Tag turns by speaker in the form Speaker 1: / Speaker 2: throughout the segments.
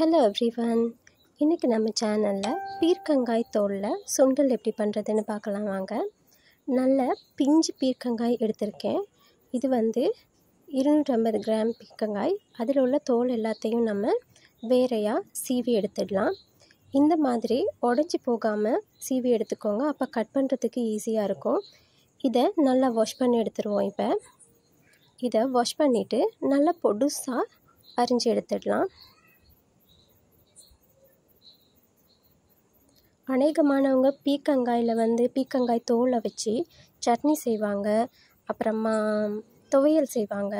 Speaker 1: Hello everyone இன்றைக்கி நம்ம சேனலில் பீர்க்கங்காய் தோலில் சுண்டல் எப்படி பண்ணுறதுன்னு பார்க்கலாம் வாங்க. நல்ல பிஞ்சு பீர்க்கங்காய் எடுத்திருக்கேன். இது வந்து இருநூற்றம்பது கிராம் பீர்க்கங்காய். அதில் உள்ள தோல் எல்லாத்தையும் நம்ம வேறையாக சீவி எடுத்துடலாம். இந்த மாதிரி உடஞ்சி போகாமல் சீவி எடுத்துக்கோங்க. அப்போ கட் பண்ணுறதுக்கு ஈஸியாக இருக்கும். இதை நல்லா வாஷ் பண்ணி எடுத்துருவோம் இப்போ. இதை வாஷ் பண்ணிவிட்டு நல்லா பொடுசாக அரிஞ்சு எடுத்துடலாம். அநேகமானவங்க பீக்கங்காயில் வந்து பீக்கங்காய் தோலை வச்சு சட்னி செய்வாங்க அப்புறமா துவையல் செய்வாங்க.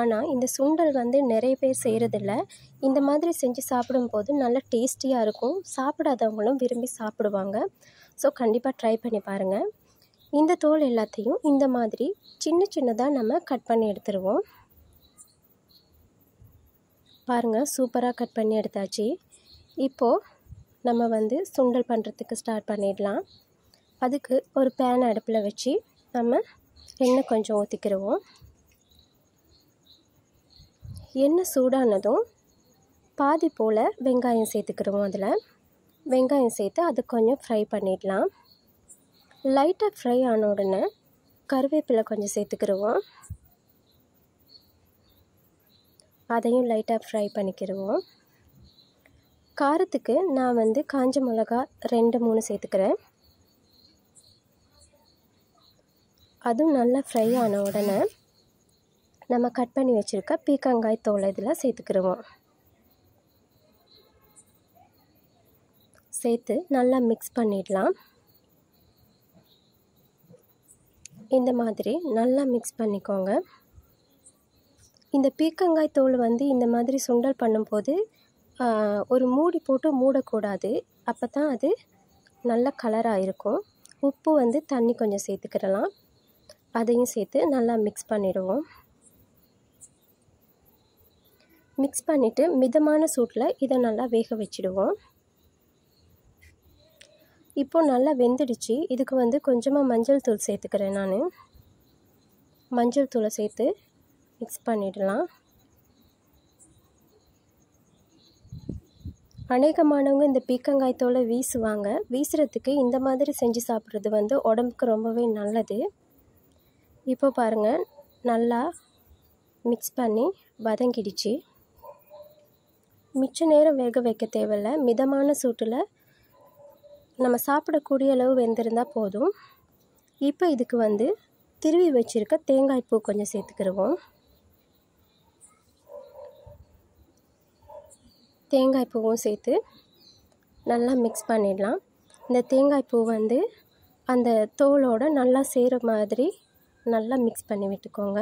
Speaker 1: ஆனால் இந்த சுண்டல் வந்து நிறைய பேர் செய்கிறதில்ல இந்த மாதிரி செஞ்சு சாப்பிடும்போது நல்லா டேஸ்டியாக இருக்கும். சாப்பிடாதவங்களும் விரும்பி சாப்பிடுவாங்க. ஸோ கண்டிப்பாக ட்ரை பண்ணி பாருங்கள் இந்த தோல் எல்லாத்தையும் இந்த மாதிரி சின்ன சின்னதாக நம்ம கட் பண்ணி எடுத்துருவோம். பாருங்கள் சூப்பராக கட் பண்ணி எடுத்தாச்சு. இப்போது நம்ம வந்து சுண்டல் பண்ணுறதுக்கு ஸ்டார்ட் பண்ணிடலாம். அதுக்கு ஒரு பேன் அடுப்பில் வச்சு நம்ம எண்ணெய் கொஞ்சம் ஊற்றிக்கிடுவோம் எண்ணெய் சூடானதும் பாதி போல் வெங்காயம் சேர்த்துக்கிடுவோம் அதில். வெங்காயம் சேர்த்து அது கொஞ்சம் ஃப்ரை பண்ணிடலாம். லைட்டாக ஃப்ரை ஆன உடனே கருவேப்பிலை கொஞ்சம் சேர்த்துக்கிடுவோம் அதையும் லைட்டாக ஃப்ரை பண்ணிக்கிடுவோம் காரத்துக்கு நான் வந்து காஞ்ச மிளகா ரெண்டு மூணு சேர்த்துக்கிறேன். அதுவும் நல்லா ஃப்ரை ஆன உடனே நம்ம கட் பண்ணி வச்சுருக்க பீக்கங்காய் தோலை இதெல்லாம் சேர்த்துக்கிடுவோம் சேர்த்து நல்லா மிக்ஸ் பண்ணிடலாம். இந்த மாதிரி நல்லா மிக்ஸ் பண்ணிக்கோங்க. இந்த பீக்கங்காய் தோல் வந்து இந்த மாதிரி சுண்டல் பண்ணும்போது ஒரு மூடி போட்டு மூடக்கூடாது. அப்போ தான் அது நல்ல கலராக இருக்கும். உப்பு வந்து தண்ணி கொஞ்சம் சேர்த்துக்கிடலாம். அதையும் சேர்த்து நல்லா மிக்ஸ் பண்ணிவிடுவோம் மிக்ஸ் பண்ணிவிட்டு மிதமான சூட்டில் இதை நல்லா வேக வச்சுடுவோம். இப்போது நல்லா வெந்துடுச்சு. இதுக்கு வந்து கொஞ்சமாக மஞ்சள் தூள் சேர்த்துக்கிறேன் நான். மஞ்சள் தூளை சேர்த்து மிக்ஸ் பண்ணிடலாம். அநேகமானவங்க இந்த பீக்கங்காய் தோலை வீசுவாங்க. வீசுறதுக்கு இந்த மாதிரி செஞ்சு சாப்பிட்றது வந்து உடம்புக்கு ரொம்பவே நல்லது. இப்போ பாருங்கள் நல்லா மிக்ஸ் பண்ணி வதங்கிடுச்சு. மிச்ச நேரம் வேக வைக்க தேவையில்ல. மிதமான சூட்டில் நம்ம சாப்பிடக்கூடிய அளவு வெந்திருந்தால் போதும். இப்போ இதுக்கு வந்து திருவி வச்சுருக்க தேங்காய் பூ கொஞ்சம் சேர்த்துக்கிடுவோம் தேங்காய் பூவும் சேர்த்து நல்லா மிக்ஸ் பண்ணிடலாம். இந்த தேங்காய் பூ வந்து அந்த தோலோடு நல்லா சேர மாதிரி நல்லா மிக்ஸ் பண்ணி விட்டுக்கோங்க.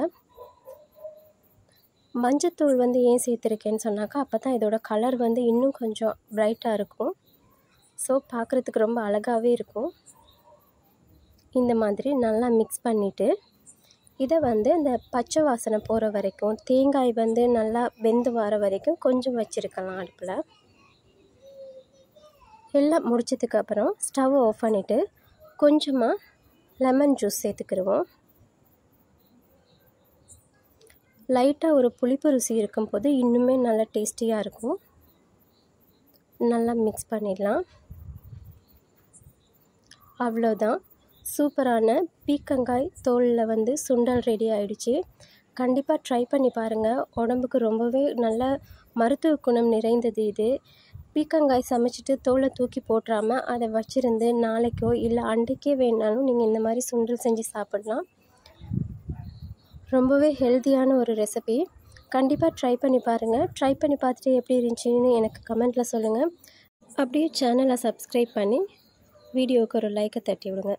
Speaker 1: மஞ்சத்தூள் வந்து ஏன் சேர்த்துருக்கேன்னு சொன்னாக்கா அப்போ தான் இதோட கலர் வந்து இன்னும் கொஞ்சம் ப்ரைட்டாக இருக்கும். ஸோ பார்க்குறதுக்கு ரொம்ப அழகாகவே இருக்கும். இந்த மாதிரி நல்லா மிக்ஸ் பண்ணிவிட்டு இதை வந்து இந்த பச்சை வாசனை போகிற வரைக்கும் தேங்காய் வந்து நல்லா வெந்து வர வரைக்கும் கொஞ்சம் வச்சுருக்கலாம் அடுப்பில். எல்லாம் முடிச்சதுக்கப்புறம் ஸ்டவ் ஆஃப் பண்ணிவிட்டு கொஞ்சமாக லெமன் ஜூஸ் சேர்த்துக்கிடுவோம் லைட்டாக ஒரு புளிப்பு ருசி இருக்கும்போது இன்னுமே நல்லா டேஸ்டியாக இருக்கும். நல்லா மிக்ஸ் பண்ணிடலாம். அவ்வளோதான் சூப்பரான பீக்கங்காய் தோலில் வந்து சுண்டல் ரெடி ஆகிடுச்சு கண்டிப்பாக ட்ரை பண்ணி பாருங்கள் உடம்புக்கு ரொம்பவே நல்ல மருத்துவ குணம் நிறைந்தது இது. பீக்கங்காய் சமைச்சிட்டு தோலை தூக்கி போட்டுறாமல் அதை வச்சுருந்து நாளைக்கோ இல்லை அன்றைக்கே வேணாலும் நீங்கள் இந்த மாதிரி சுண்டல் செஞ்சு சாப்பிட்லாம். ரொம்பவே ஹெல்த்தியான ஒரு ரெசிபி கண்டிப்பாக ட்ரை பண்ணி பாருங்கள் ட்ரை பண்ணி பார்த்துட்டு எப்படி இருந்துச்சுன்னு எனக்கு கமெண்ட்டில் சொல்லுங்கள் அப்படியே சேனலை சப்ஸ்கிரைப் பண்ணி வீடியோவுக்கு ஒரு லைக்கை தட்டி விடுங்க